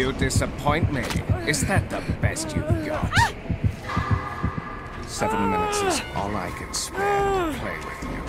You disappoint me. Is that the best you've got? Seven minutes is all I can spare to play with you.